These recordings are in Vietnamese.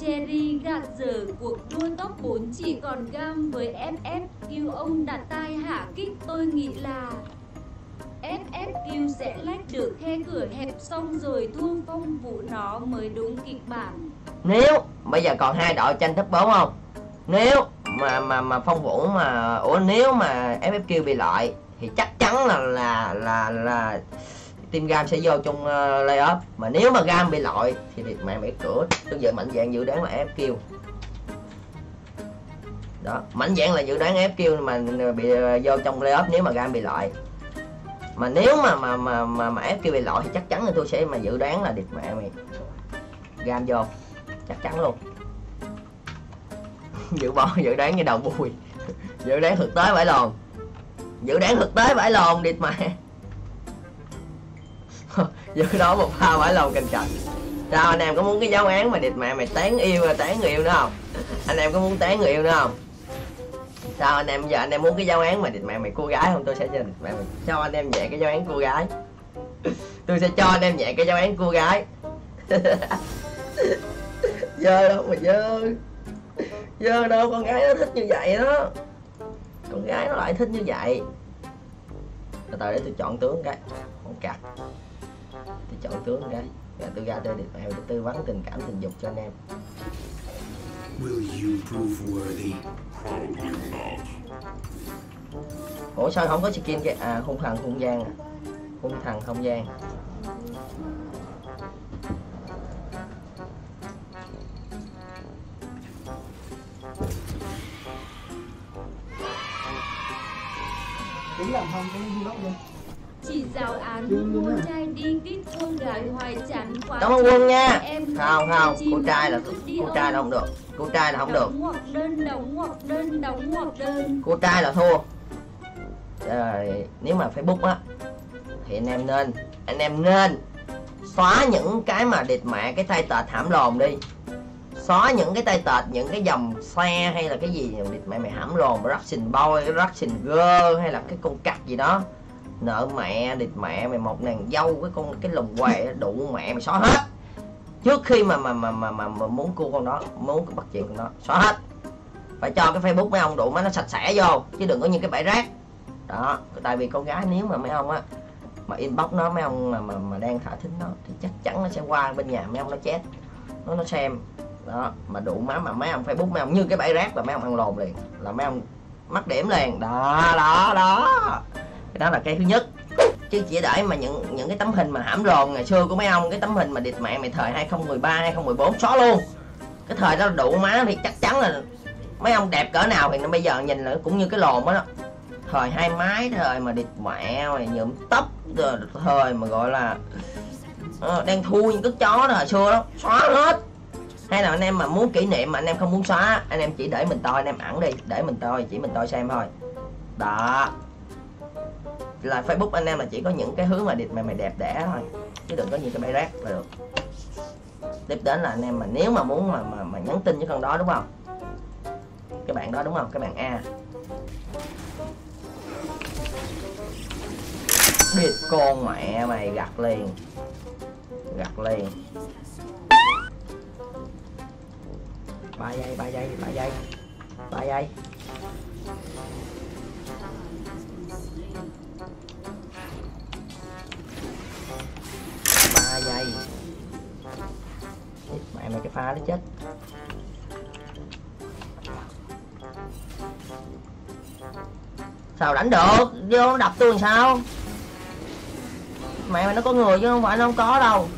Cherry gạt dở cuộc đua top 4 chỉ còn gam với FFQ ông đặt tai hạ kích, tôi nghĩ là FFQ sẽ lách được khe cửa hẹp xong rồi thua phong vụ nó mới đúng kịch bản. Nếu, bây giờ còn hai đội tranh top 4 không? Nếu mà mà mà phong vũ mà, ủa, nếu mà FFQ bị loại thì chắc chắn là là là là team gam sẽ vô trong uh, layoff. Mà nếu mà gam bị loại thì, thì mẹ mẹ cửa tức giờ mạnh dạng dự đoán là FQ đó mạnh dạng là dự đoán FQ mà bị uh, vô trong layoff nếu mà gam bị loại. Mà nếu mà mà mà mà, mà FQ bị loại thì chắc chắn là tôi sẽ mà dự đoán là địt mẹ mày. Gam vô chắc chắn luôn. Dự bỏ dự đoán như đầu bùi. Dự đoán thực tế phải lòn dự đoán thực tế phải lòn địt mẹ dự đó một pha phải lồn cành cạnh sao anh em có muốn cái giáo án mà địt mẹ mày tán yêu là tán người yêu nữa không? Anh em có muốn tán người yêu nữa không? Sao anh em giờ anh em muốn cái giáo án mà địt mẹ mày cô gái không? Tôi sẽ cho mẹ mày cho anh em nhẹ cái giáo án cô gái. Tôi sẽ cho anh em nhẹ cái giáo án cô gái. Dơ đâu mà dơ. Dơ đâu, con gái nó thích như vậy đó. Con gái nó lại thích như vậy. Từ từ để tôi chọn tướng cái. Không cặt tôi chọn tướng cái rồi tôi ra tôi để tư vấn tình cảm tình dục cho anh em. Will you prove worthy? ủa sao không có skin kia à hung thần không gian à? Hung thần không gian. Tính làm không cái vlog đi Chị giáo án mua trai đi tít con gái hoài chán quá cảm ơn quân nha. Em không không cô trai là cô trai là không được. Cô trai là không được. đơn, đóng ngoặc đơn, đóng ngoặc đơn. Cô trai là thua. Rồi nếu mà facebook á thì anh em nên anh em nên xóa những cái mà địt mẹ cái tay tệt hãm lồn đi. Xóa những cái tay tệt những cái dòng xe hay là cái gì địt mẹ mày hãm lồn Russian boy Russian girl hay là cái con cặc gì đó nợ mẹ địt mẹ mày một nàng dâu cái con cái lồng què đụ mẹ mày xóa hết. Trước khi mà mà mà mà, mà, mà muốn cua con đó muốn bắt chuyện con đó xóa hết. Phải cho cái facebook mấy ông đủ má nó sạch sẽ vô chứ đừng có những cái bãi rác. Đó tại vì con gái nếu mà mấy ông á mà inbox nó mấy ông mà mà, mà đang thả thính nó thì chắc chắn nó sẽ qua bên nhà mấy ông nó chết. Nó nó xem. Đó mà đủ má mà mấy ông facebook mấy ông như cái bãi rác là mấy ông ăn lồn liền là mấy ông mắc điểm liền. Đó đó đó cái đó là cái thứ nhất. Chứ chỉ để mà những những cái tấm hình mà hãm lồn ngày xưa của mấy ông cái tấm hình mà địt mạng mày thời 2013 2014 xóa luôn. Cái thời đó là đủ má thì chắc chắn là mấy ông đẹp cỡ nào thì nó bây giờ nhìn là cũng như cái lồn đó, đó. Thời hai mái thời mà địt mẹ mày nhuộm tóc rồi thời mà gọi là ờ, đang thui những cất chó đó hồi xưa đó xóa hết. Hay là anh em mà muốn kỷ niệm mà anh em không muốn xóa anh em chỉ để mình coi anh em ẩn đi để mình coi chỉ mình coi xem thôi. Đó là facebook anh em là chỉ có những cái hướng mà địt mày mày đẹp đẽ thôi. Chứ đừng có những cái bãi rác là được. Tiếp đến là anh em mà nếu mà muốn mà mà, mà nhắn tin với con đó đúng không? Cái bạn đó đúng không? Cái bạn a. Biết con mẹ mày gặt liền. Gặt liền. Ba giây ba giây ba giây. Ba giây ba giây. Mẹ mày cái pha nó chết. Sao đánh được? Vô đập tôi làm sao? Mẹ mày nó có người chứ không phải nó không có đâu.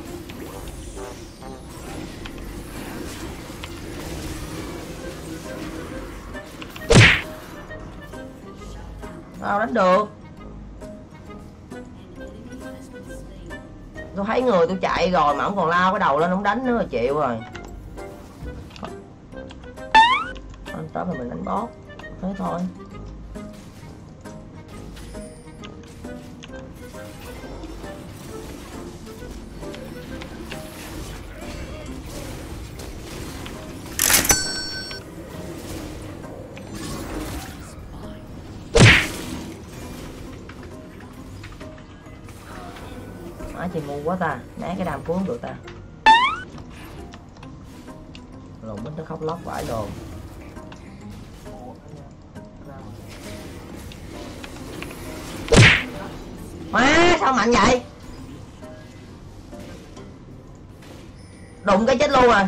Sao đánh được? Tôi thấy người tôi chạy rồi mà ông còn lao cái đầu lên ông đánh nữa là chịu rồi. Anh tới mà mình đánh bót thế thôi. Má chị ngu quá ta. Né cái đam cuốn được ta. Lồn bích nó khóc lóc vãi đồ. Má, sao mạnh vậy? Đụng cái chết luôn rồi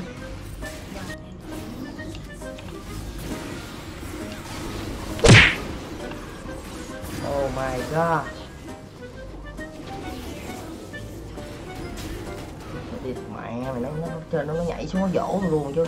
oh my god. Mày nó nó trên nó nó nhảy xuống nó dỗ luôn chứ.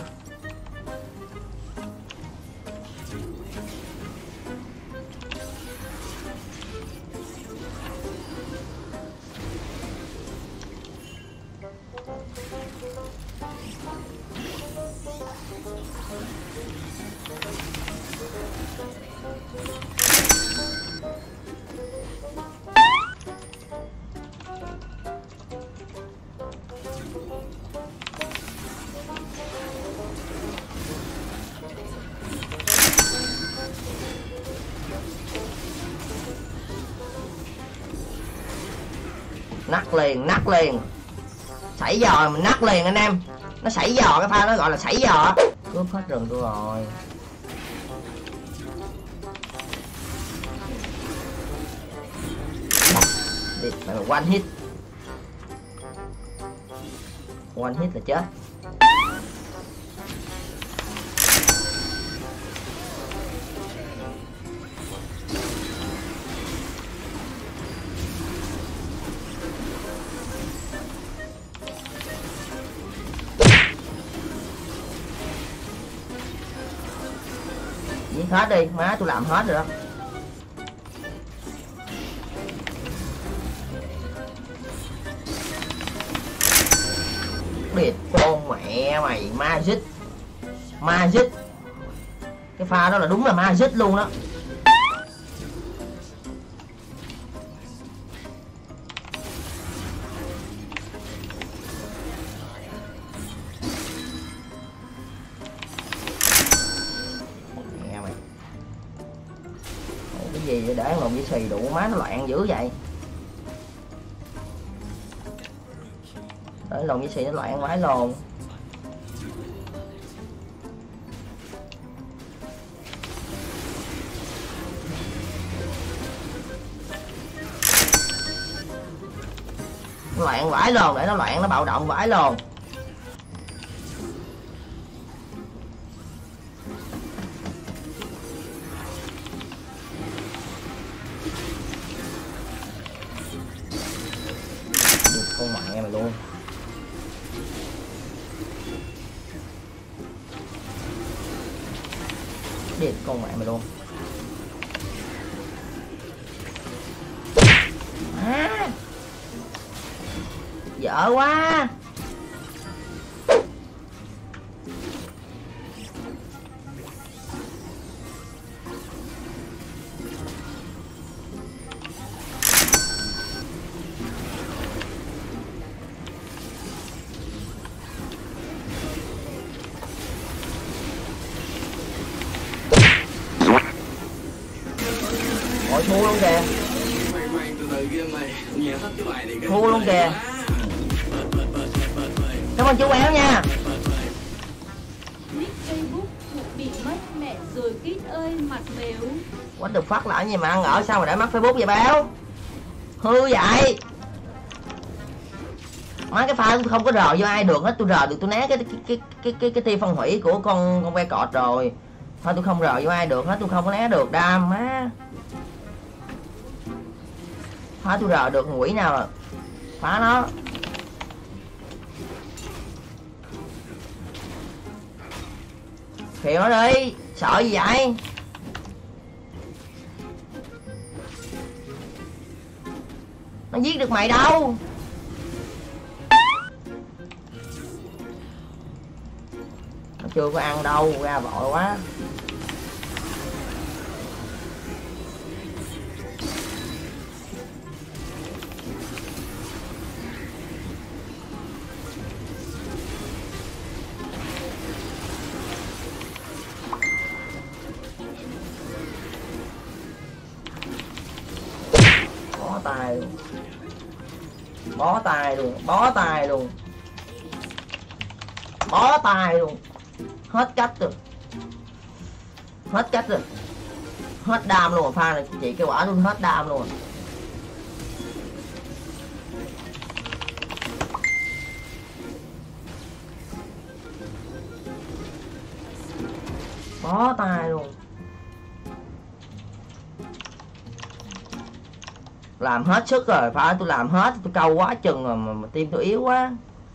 Nắt liền nắt liền. Sảy giò mình nắt liền anh em. Nó sảy giò, cái pha nó gọi là sảy giò. Cướp hết rừng tôi rồi. Đi mày mà one hit. One hit là chết. Giết hết đi, má tôi làm hết rồi đó. Biệt con mẹ mày magic magic cái pha đó là đúng là magic luôn đó. Gì vậy để ăn lồng với xì đủ má nó loạn dữ vậy? Để lồng với xì nó loạn quá lồn. Loạn vãi lồn, để nó loạn, nó bạo động vãi lồn. Mẹ mày luôn. Điệt con mẹ mày luôn. À, Dở quá. Cái bài này kìa. Thua luôn kìa. Cảm ơn chú béo nha. Rồi kít ơi mặt mếu. What the fuck là cái gì mà ăn ở sao mà để mất Facebook vậy béo Hư vậy? Má cái pha không có rờ vô ai được hết Tôi rờ được tôi né cái cái cái cái cái, cái thi phân hủy của con con ve cọt rồi. Thôi tôi không rờ vô ai được hết Tôi không có né được đam má Phá tôi rờ được quỷ nào à? Phá nó. Khiều nó đi, Sợ gì vậy? Nó giết được mày đâu? Nó chưa có ăn đâu, Ra vội quá. Tay luôn. Bó tay luôn, bó tay luôn. Bó tay luôn. Hết cách rồi. Hết cách rồi. Hết đam luôn pha này chị cái quả luôn, hết đam luôn. Bó tay luôn. Làm hết sức rồi phải tôi làm hết tôi câu quá chừng rồi mà, mà tim tôi yếu quá.